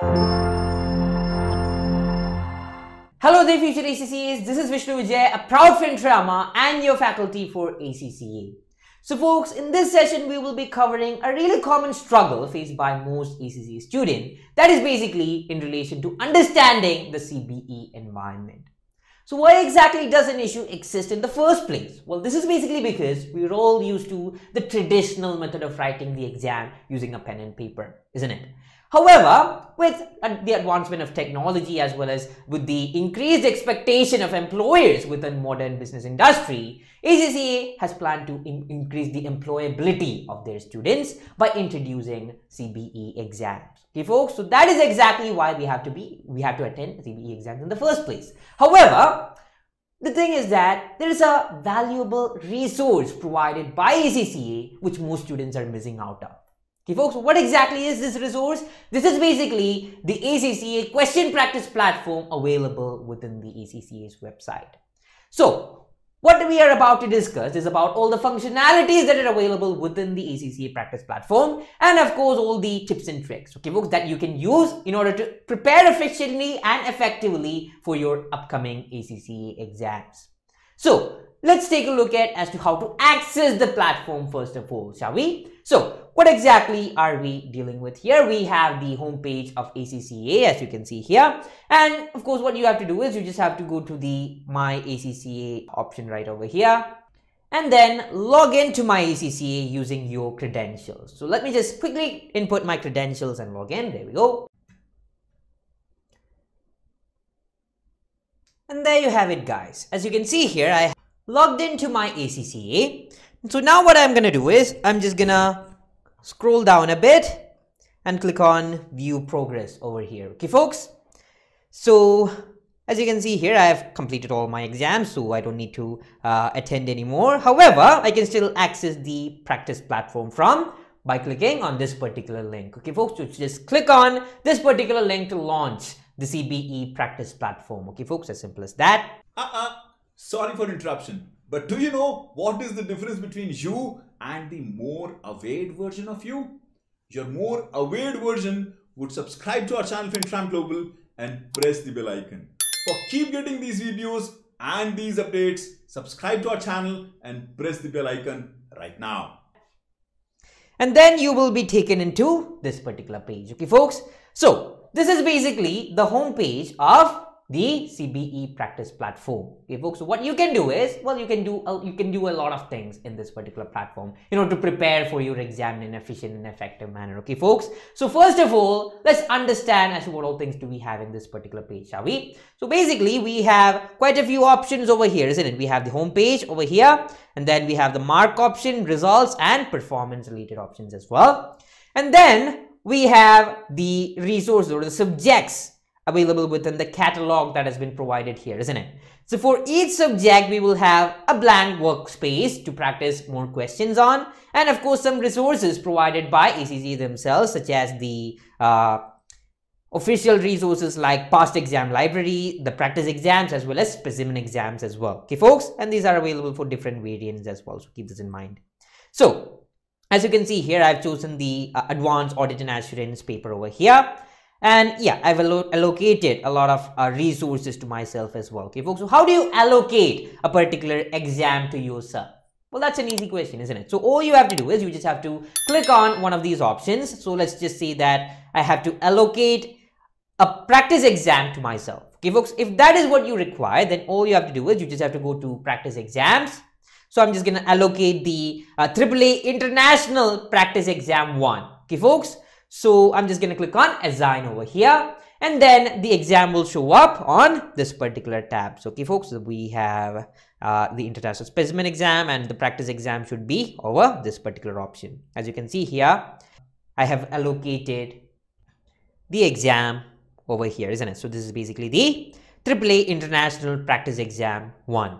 Hello there future ACCAs, this is Vishnu Vijay, a proud Fintrama and your faculty for ACCA. So folks, in this session we will be covering a really common struggle faced by most ACCA students that is basically in relation to understanding the CBE environment. So why exactly does an issue exist in the first place? Well, this is basically because we're all used to the traditional method of writing the exam using a pen and paper, isn't it? However, with uh, the advancement of technology as well as with the increased expectation of employers within modern business industry, ACCA has planned to in increase the employability of their students by introducing CBE exams. Okay, folks, so that is exactly why we have to be we have to attend CBE exams in the first place. However, the thing is that there is a valuable resource provided by ACCA which most students are missing out of. Okay, folks, what exactly is this resource? This is basically the ACCA question practice platform available within the ACCA's website. So, what we are about to discuss is about all the functionalities that are available within the ACCA practice platform and of course all the tips and tricks, okay folks, that you can use in order to prepare efficiently and effectively for your upcoming ACCA exams. So, let's take a look at as to how to access the platform first of all, shall we? So what exactly are we dealing with here? We have the homepage of ACCA as you can see here. And of course, what you have to do is you just have to go to the My ACCA option right over here and then log into my ACCA using your credentials. So let me just quickly input my credentials and log in. There we go. And there you have it guys. As you can see here, I logged into my ACCA. So now what I'm gonna do is I'm just gonna scroll down a bit and click on view progress over here. Okay, folks. So as you can see here, I have completed all my exams, so I don't need to uh, attend anymore. However, I can still access the practice platform from by clicking on this particular link. Okay, folks, so just click on this particular link to launch the CBE practice platform. Okay, folks, as simple as that. Uh-uh. Sorry for interruption. But do you know what is the difference between you and the more aware version of you? Your more aware version would subscribe to our channel FinTram Global and press the bell icon. For keep getting these videos and these updates, subscribe to our channel and press the bell icon right now. And then you will be taken into this particular page. Okay, folks. So this is basically the home page of the CBE practice platform. Okay, folks. So what you can do is, well, you can do uh, you can do a lot of things in this particular platform, you know, to prepare for your exam in an efficient and effective manner. Okay, folks. So first of all, let's understand as to what all things do we have in this particular page, shall we? So basically, we have quite a few options over here, isn't it? We have the home page over here, and then we have the mark option, results, and performance related options as well. And then we have the resources or the subjects available within the catalog that has been provided here, isn't it? So for each subject, we will have a blank workspace to practice more questions on. And of course, some resources provided by ACCA themselves, such as the uh, official resources like past exam library, the practice exams, as well as specimen exams as well. Okay, folks? And these are available for different variants as well. So keep this in mind. So as you can see here, I've chosen the uh, advanced audit and assurance paper over here. And yeah, I've allo allocated a lot of uh, resources to myself as well. Okay, folks. So how do you allocate a particular exam to yourself? Well, that's an easy question, isn't it? So all you have to do is you just have to click on one of these options. So let's just say that I have to allocate a practice exam to myself. Okay, folks, if that is what you require, then all you have to do is you just have to go to practice exams. So I'm just going to allocate the uh, AAA International Practice Exam 1. Okay, folks. So I'm just going to click on assign over here and then the exam will show up on this particular tab. So okay folks, we have uh, the international specimen exam and the practice exam should be over this particular option. As you can see here, I have allocated the exam over here, isn't it? So this is basically the AAA International Practice Exam 1.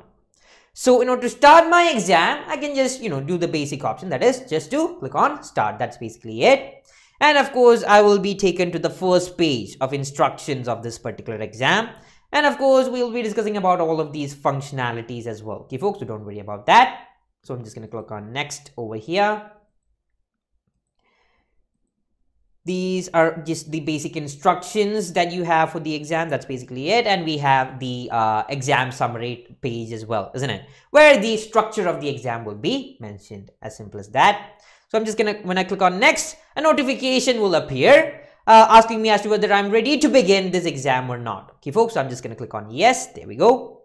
So in order to start my exam, I can just, you know, do the basic option that is just to click on start. That's basically it. And of course, I will be taken to the first page of instructions of this particular exam. And of course, we'll be discussing about all of these functionalities as well. Okay, folks, so don't worry about that. So I'm just going to click on next over here. these are just the basic instructions that you have for the exam that's basically it and we have the uh, exam summary page as well isn't it where the structure of the exam will be mentioned as simple as that so i'm just gonna when i click on next a notification will appear uh, asking me as to whether i'm ready to begin this exam or not. Okay folks so i'm just gonna click on yes. There we go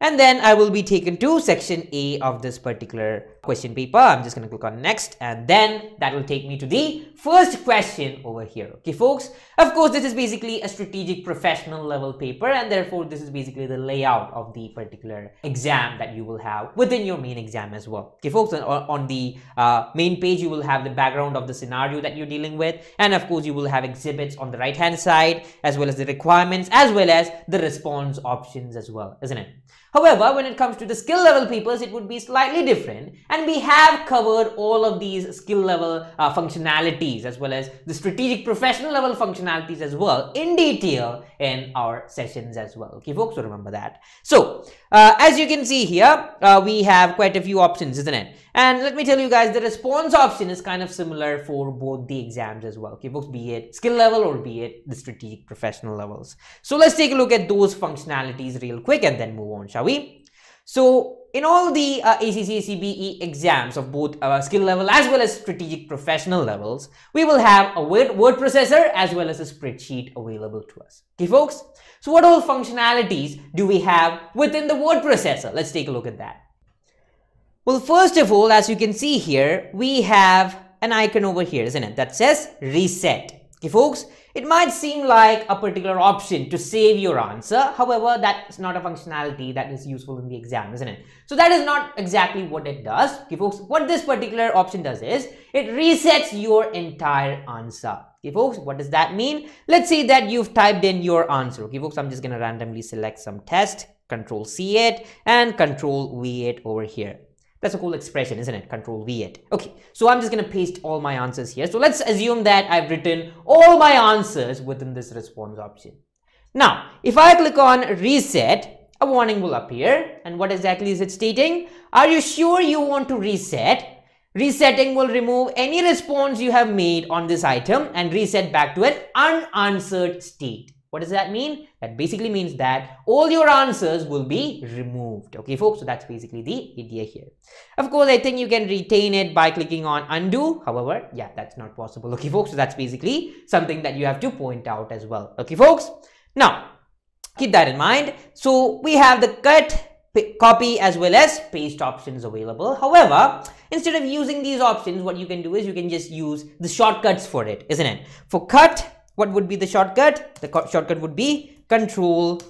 and then I will be taken to section A of this particular question paper. I'm just going to click on next and then that will take me to the first question over here. Okay, folks. Of course, this is basically a strategic professional level paper and therefore this is basically the layout of the particular exam that you will have within your main exam as well. Okay, folks, on, on the uh, main page, you will have the background of the scenario that you're dealing with. And of course, you will have exhibits on the right hand side as well as the requirements as well as the response options as well, isn't it? However, when it comes to the skill level papers, it would be slightly different. And we have covered all of these skill level uh, functionalities as well as the strategic professional level functionalities as well in detail in our sessions as well. Okay, folks, so remember that. So, uh, as you can see here, uh, we have quite a few options, isn't it? And let me tell you guys, the response option is kind of similar for both the exams as well. Okay, folks, be it skill level or be it the strategic professional levels. So let's take a look at those functionalities real quick and then move on, shall we? So in all the uh, ACCA CBE exams of both uh, skill level as well as strategic professional levels, we will have a word, word processor as well as a spreadsheet available to us. Okay, folks? So what all functionalities do we have within the word processor? Let's take a look at that. Well, first of all, as you can see here, we have an icon over here, isn't it? That says reset. Okay, folks, it might seem like a particular option to save your answer. However, that's not a functionality that is useful in the exam, isn't it? So that is not exactly what it does. Okay, folks, what this particular option does is it resets your entire answer. Okay, folks, what does that mean? Let's say that you've typed in your answer. Okay, folks, I'm just going to randomly select some test, control C it and control V it over here. That's a cool expression, isn't it? Control V it. Okay, so I'm just going to paste all my answers here. So let's assume that I've written all my answers within this response option. Now, if I click on reset, a warning will appear. And what exactly is it stating? Are you sure you want to reset? Resetting will remove any response you have made on this item and reset back to an unanswered state. What does that mean? That basically means that all your answers will be removed. Okay, folks, so that's basically the idea here. Of course, I think you can retain it by clicking on undo. However, yeah, that's not possible. Okay, folks, so that's basically something that you have to point out as well. Okay, folks. Now, keep that in mind. So we have the cut, copy as well as paste options available. However, instead of using these options, what you can do is you can just use the shortcuts for it, isn't it? For cut, what would be the shortcut? The shortcut would be control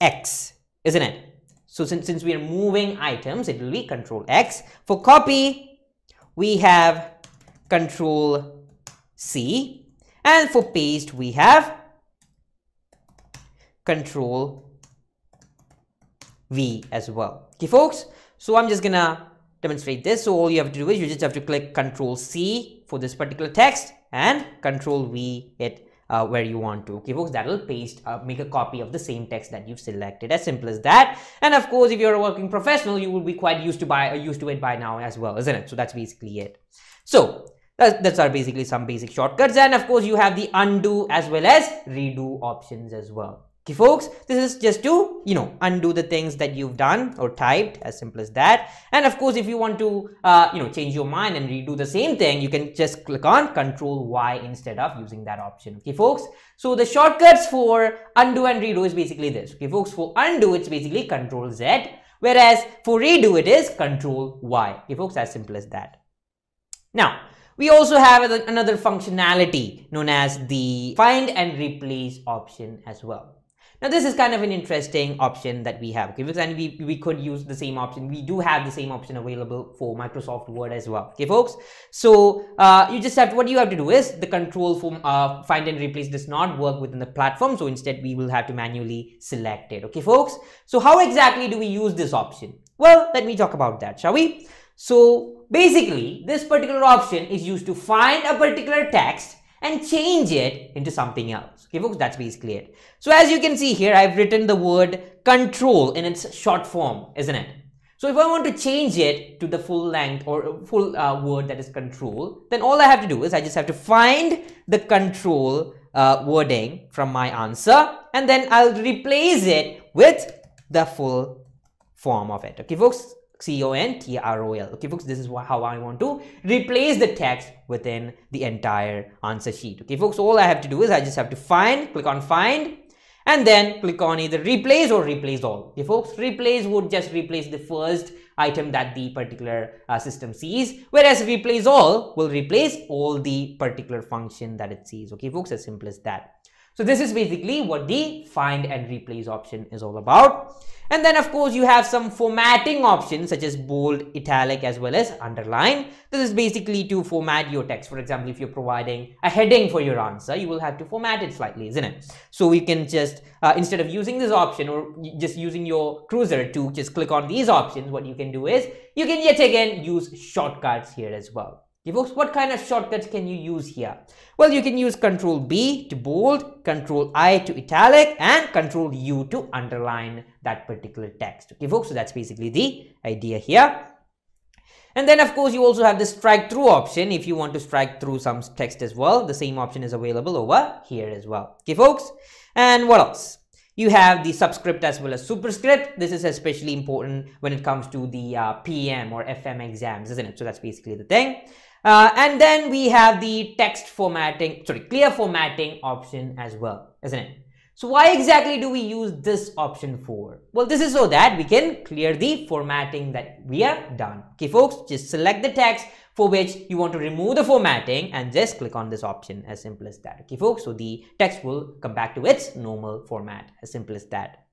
X, isn't it? So since, since we are moving items, it will be control X. For copy, we have control C. And for paste, we have control V as well. Okay, folks? So I'm just gonna demonstrate this. So all you have to do is you just have to click control C for this particular text and control V it uh, where you want to. Okay, folks, that will paste, uh, make a copy of the same text that you've selected. As simple as that. And of course, if you're a working professional, you will be quite used to by uh, used to it by now as well, isn't it? So that's basically it. So that's, that's are basically some basic shortcuts. And of course, you have the undo as well as redo options as well. Okay, folks, this is just to, you know, undo the things that you've done or typed, as simple as that. And of course, if you want to, uh, you know, change your mind and redo the same thing, you can just click on Control Y instead of using that option. Okay, folks. So the shortcuts for undo and redo is basically this. Okay, folks, for undo, it's basically Control Z, whereas for redo, it is Control Y. Okay, folks, as simple as that. Now, we also have another functionality known as the find and replace option as well. Now this is kind of an interesting option that we have, okay, because and we, we could use the same option. We do have the same option available for Microsoft Word as well, okay, folks. So uh, you just have to, what you have to do is the control from uh, find and replace does not work within the platform. So instead we will have to manually select it, okay, folks. So how exactly do we use this option? Well, let me talk about that, shall we? So basically, this particular option is used to find a particular text and change it into something else. Okay, folks, that's basically it. So as you can see here, I've written the word control in its short form, isn't it? So if I want to change it to the full length or full uh, word that is control, then all I have to do is I just have to find the control uh, wording from my answer and then I'll replace it with the full form of it. Okay, folks, C-O-N-T-R-O-L. Okay, folks, this is how I want to replace the text within the entire answer sheet. Okay, folks, all I have to do is I just have to find, click on find, and then click on either replace or replace all. Okay, folks, replace would just replace the first item that the particular uh, system sees, whereas replace all will replace all the particular function that it sees. Okay, folks, as simple as that. So this is basically what the find and replace option is all about. And then of course you have some formatting options such as bold, italic as well as underline. This is basically to format your text. For example, if you're providing a heading for your answer, you will have to format it slightly, isn't it? So we can just, uh, instead of using this option or just using your cursor to just click on these options, what you can do is you can yet again use shortcuts here as well. Okay, folks, what kind of shortcuts can you use here? Well, you can use Control B to bold, Control I to italic, and Control U to underline that particular text. Okay, folks, so that's basically the idea here. And then, of course, you also have the strike through option if you want to strike through some text as well. The same option is available over here as well. Okay, folks. And what else? You have the subscript as well as superscript. This is especially important when it comes to the uh, PM or FM exams, isn't it? So that's basically the thing. Uh, and then we have the text formatting, sorry, clear formatting option as well, isn't it? So why exactly do we use this option for? Well, this is so that we can clear the formatting that we have done. Okay, folks, just select the text for which you want to remove the formatting and just click on this option as simple as that. Okay, folks, so the text will come back to its normal format as simple as that.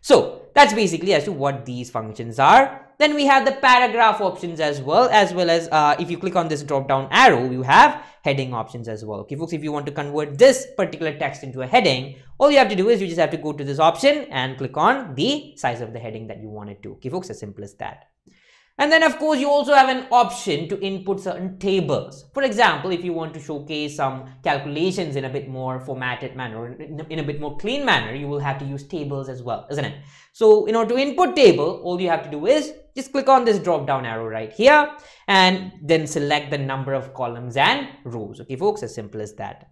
So that's basically as to what these functions are. Then we have the paragraph options as well, as well as uh, if you click on this drop down arrow, you have heading options as well. Okay, folks, if you want to convert this particular text into a heading, all you have to do is you just have to go to this option and click on the size of the heading that you want it to. Okay, folks, as simple as that. And then of course you also have an option to input certain tables. For example, if you want to showcase some calculations in a bit more formatted manner, in a bit more clean manner, you will have to use tables as well, isn't it? So in order to input table, all you have to do is just click on this drop down arrow right here and then select the number of columns and rows. Okay folks, as simple as that.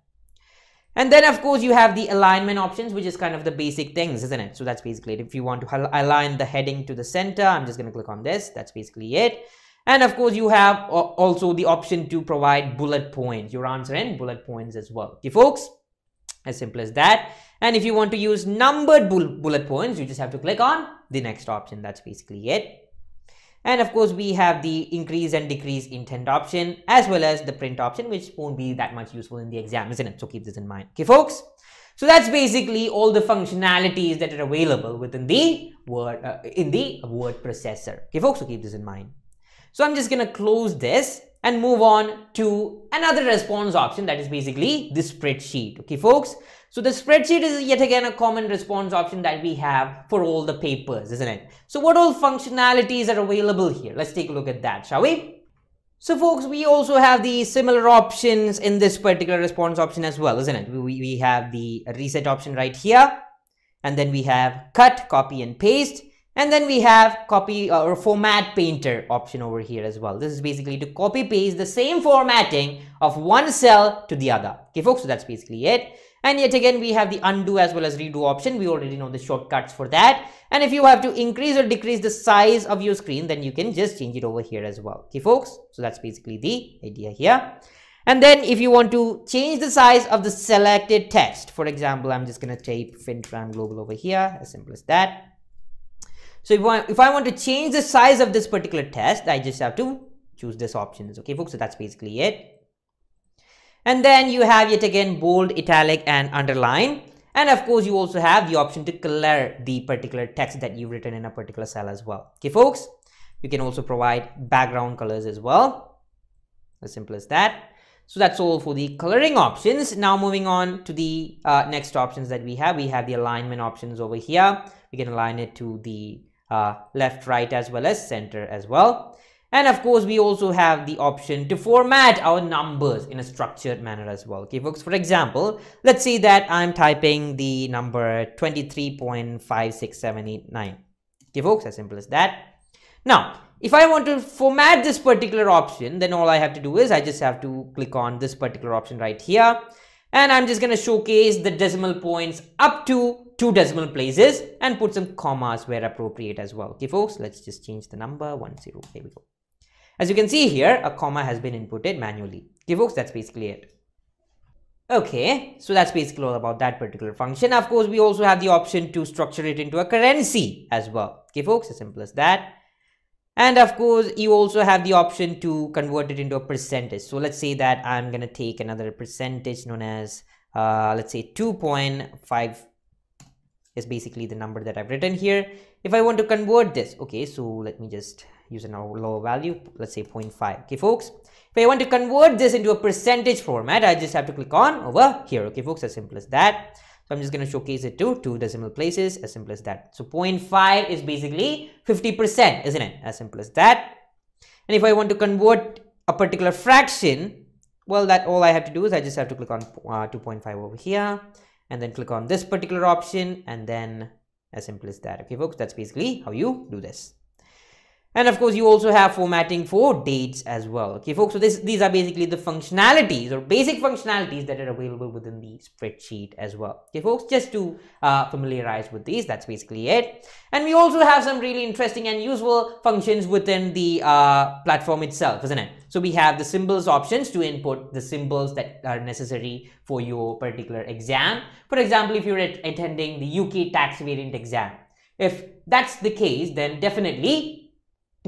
And then of course you have the alignment options, which is kind of the basic things, isn't it? So that's basically it. If you want to align the heading to the center, I'm just going to click on this. That's basically it. And of course you have also the option to provide bullet points, your answer in bullet points as well. Okay, folks, as simple as that. And if you want to use numbered bullet points, you just have to click on the next option. That's basically it. And of course, we have the increase and decrease intent option as well as the print option, which won't be that much useful in the exam, isn't it? So keep this in mind. Okay, folks. So that's basically all the functionalities that are available within the word uh, in the word processor. Okay, folks. So keep this in mind. So I'm just gonna close this and move on to another response option that is basically the spreadsheet. Okay, folks. So the spreadsheet is yet again a common response option that we have for all the papers, isn't it? So what all functionalities are available here? Let's take a look at that, shall we? So folks, we also have the similar options in this particular response option as well, isn't it? We, we have the reset option right here, and then we have cut, copy and paste, and then we have copy uh, or format painter option over here as well. This is basically to copy paste the same formatting of one cell to the other. Okay folks, so that's basically it. And yet again, we have the undo as well as redo option. We already know the shortcuts for that. And if you have to increase or decrease the size of your screen, then you can just change it over here as well. Okay, folks. So that's basically the idea here. And then if you want to change the size of the selected text, for example, I'm just going to type FinTram Global over here, as simple as that. So if I, if I want to change the size of this particular test, I just have to choose this options. Okay, folks. So that's basically it. And then you have yet again bold, italic and underline. And of course, you also have the option to color the particular text that you've written in a particular cell as well. Okay, folks, you can also provide background colors as well. As simple as that. So that's all for the coloring options. Now moving on to the uh, next options that we have. We have the alignment options over here. We can align it to the uh, left, right, as well as center as well. And of course, we also have the option to format our numbers in a structured manner as well. Okay, folks, for example, let's say that I'm typing the number 23.56789. Okay, folks, as simple as that. Now, if I want to format this particular option, then all I have to do is I just have to click on this particular option right here. And I'm just going to showcase the decimal points up to two decimal places and put some commas where appropriate as well. Okay, folks, let's just change the number one zero. There we go. As you can see here, a comma has been inputted manually. Okay, folks, that's basically it. Okay, so that's basically all about that particular function. Of course, we also have the option to structure it into a currency as well. Okay, folks, as simple as that and of course you also have the option to convert it into a percentage. So let's say that i'm going to take another percentage known as uh, let's say 2.5 is basically the number that i've written here. If i want to convert this okay so let me just use a lower value let's say 0.5 okay folks if i want to convert this into a percentage format i just have to click on over here. Okay folks as simple as that so I'm just going to showcase it to two decimal places, as simple as that. So 0.5 is basically 50%, isn't it? As simple as that. And if I want to convert a particular fraction, well, that all I have to do is I just have to click on uh, 2.5 over here and then click on this particular option and then as simple as that. Okay, folks, that's basically how you do this and of course you also have formatting for dates as well okay folks? So this these are basically the functionalities or basic functionalities that are available within the spreadsheet as well okay folks? Just to uh, familiarize with these that's basically it. And we also have some really interesting and useful functions within the uh, platform itself isn't it? So we have the symbols options to input the symbols that are necessary for your particular exam. For example if you're attending the uk tax variant exam. If that's the case then definitely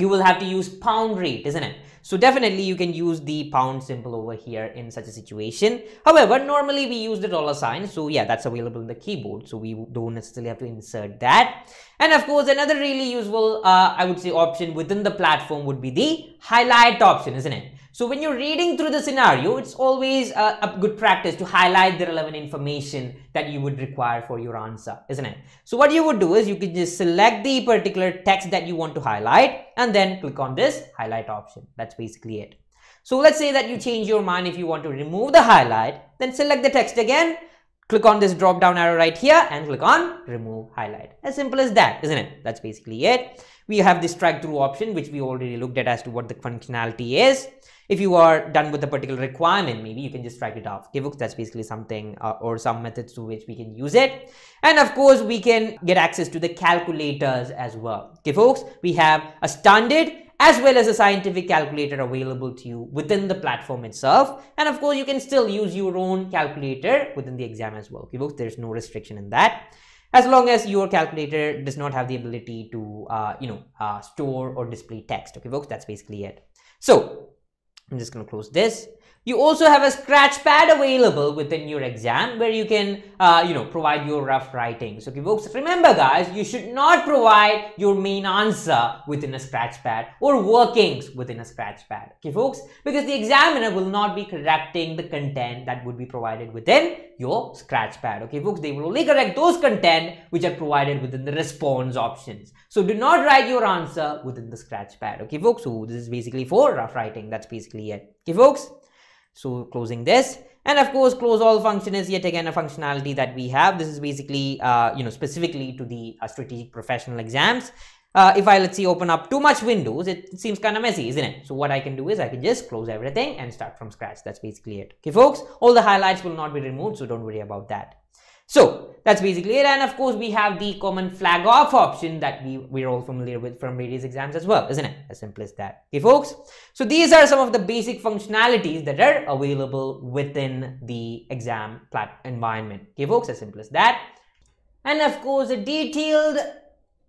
you will have to use pound rate, isn't it? So definitely you can use the pound symbol over here in such a situation. However, normally we use the dollar sign. So yeah, that's available in the keyboard. So we don't necessarily have to insert that. And of course, another really useful, uh, I would say option within the platform would be the highlight option, isn't it? So when you're reading through the scenario, it's always a, a, good practice to highlight the relevant information that you would require for your answer, isn't it? So what you would do is you could just select the particular text that you want to highlight and then click on this highlight option. That's basically it. So let's say that you change your mind if you want to remove the highlight, then select the text again, click on this drop down arrow right here and click on remove highlight. As simple as that, isn't it? That's basically it. We have this strike through option, which we already looked at as to what the functionality is if you are done with a particular requirement maybe you can just strike it off okay folks that's basically something uh, or some methods to which we can use it and of course we can get access to the calculators as well okay folks we have a standard as well as a scientific calculator available to you within the platform itself. And of course you can still use your own calculator within the exam as well. Okay folks there's no restriction in that. As long as your calculator does not have the ability to uh, you know uh, store or display text. Okay folks that's basically it. So I'm just going to close this. You also have a scratch pad available within your exam where you can, uh, you know, provide your rough writings. Okay, folks, remember guys, you should not provide your main answer within a scratch pad or workings within a scratch pad. Okay, folks, because the examiner will not be correcting the content that would be provided within your scratch pad. Okay, folks, they will only correct those content which are provided within the response options. So do not write your answer within the scratch pad. Okay, folks, so this is basically for rough writing. That's basically it. Okay, folks. So closing this and of course close all function is yet again a functionality that we have. This is basically, uh, you know, specifically to the uh, strategic professional exams. Uh, if I let's see open up too much windows, it seems kind of messy, isn't it? So what I can do is I can just close everything and start from scratch. That's basically it. Okay, folks, all the highlights will not be removed, so don't worry about that. So that's basically it. And of course, we have the common flag off option that we, we're all familiar with from various exams as well, isn't it? As simple as that. Okay, folks. So these are some of the basic functionalities that are available within the exam environment. Okay, folks, as simple as that. And of course, a detailed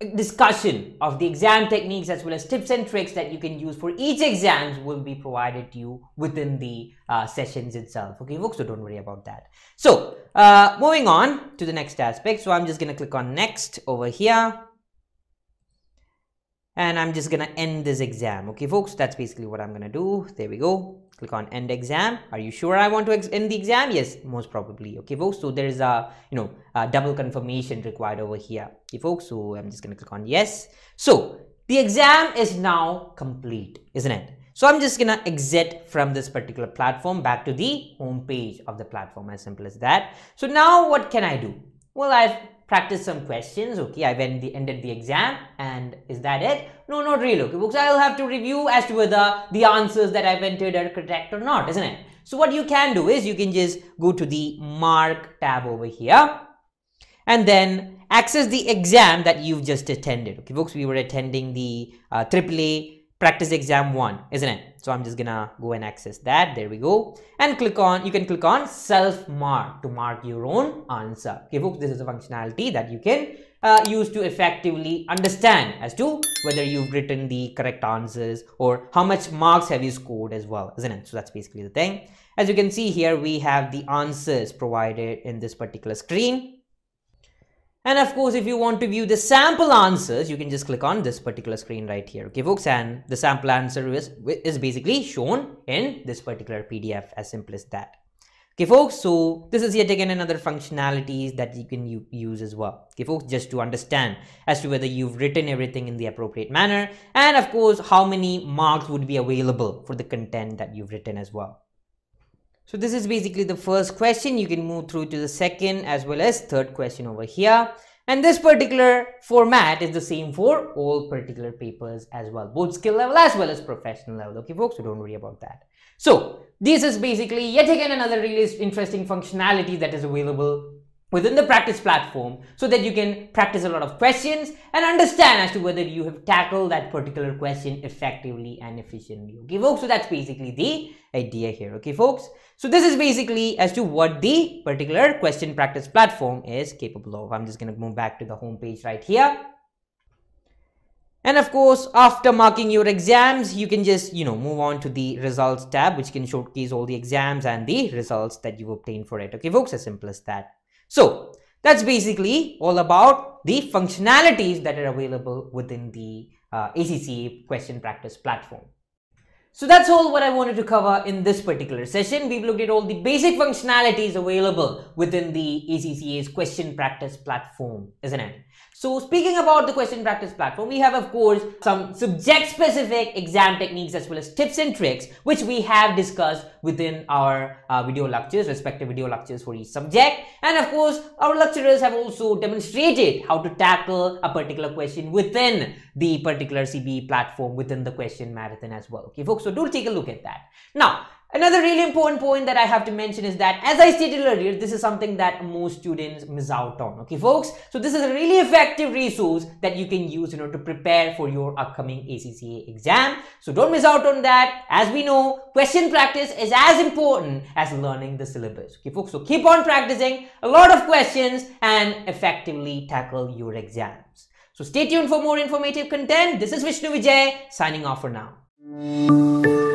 discussion of the exam techniques as well as tips and tricks that you can use for each exams will be provided to you within the uh, sessions itself. Okay folks so don't worry about that. So uh, moving on to the next aspect. So i'm just going to click on next over here and i'm just to end this exam. Okay folks that's basically what i'm to do. There we go. Click on end exam. Are you sure i want to end the exam? Yes most probably. Okay folks so there's a you know a double confirmation required over here. Okay folks so i'm just to click on yes. So the exam is now complete isn't it? So i'm just gonna exit from this particular platform back to the home page of the platform as simple as that. So now what can i do Well, I've practiced some questions. Okay, I've ended the, ended the exam and is that it? No, not really. Okay, folks, I'll have to review as to whether the answers that I've entered are correct or not, isn't it? So what you can do is you can just go to the mark tab over here and then access the exam that you've just attended. Okay, folks, we were attending the uh, AAA practice exam one, isn't it? So I'm just gonna go and access that. There we go. And click on, you can click on self mark to mark your own answer. Okay, folks, this is a functionality that you can uh, use to effectively understand as to whether you've written the correct answers or how much marks have you scored as well, isn't it? So that's basically the thing. As you can see here, we have the answers provided in this particular screen. And of course, if you want to view the sample answers, you can just click on this particular screen right here. Okay, folks, and the sample answer is, is basically shown in this particular PDF as simple as that. Okay, folks, so this is yet again another functionalities that you can use as well. Okay, folks, just to understand as to whether you've written everything in the appropriate manner and of course, how many marks would be available for the content that you've written as well. So this is basically the first question. You can move through to the second as well as third question over here. And this particular format is the same for all particular papers as well, both skill level as well as professional level. Okay, folks, so don't worry about that. So this is basically yet again another really interesting functionality that is available within the practice platform so that you can practice a lot of questions and understand as to whether you have tackled that particular question effectively and efficiently. Okay, folks, so that's basically the idea here. Okay, folks. So this is basically as to what the particular question practice platform is capable of. I'm just going to move back to the home page right here. And of course, after marking your exams, you can just, you know, move on to the results tab, which can showcase all the exams and the results that you've obtained for it. Okay, folks, as simple as that. So that's basically all about the functionalities that are available within the uh, ACCA question practice platform. So that's all what I wanted to cover in this particular session. We've looked at all the basic functionalities available within the ACCA's question practice platform, isn't it? So speaking about the question practice platform, we have of course some subject specific exam techniques as well as tips and tricks which we have discussed within our uh, video lectures, respective video lectures for each subject. And of course, our lecturers have also demonstrated how to tackle a particular question within the particular CBE platform within the question marathon as well. Okay folks, so do take a look at that. Now, Another really important point that I have to mention is that as I stated earlier, this is something that most students miss out on. Okay, folks? So this is a really effective resource that you can use in order to prepare for your upcoming ACCA exam. So don't miss out on that. As we know, question practice is as important as learning the syllabus. Okay, folks? So keep on practicing a lot of questions and effectively tackle your exams. So stay tuned for more informative content. This is Vishnu Vijay signing off for now.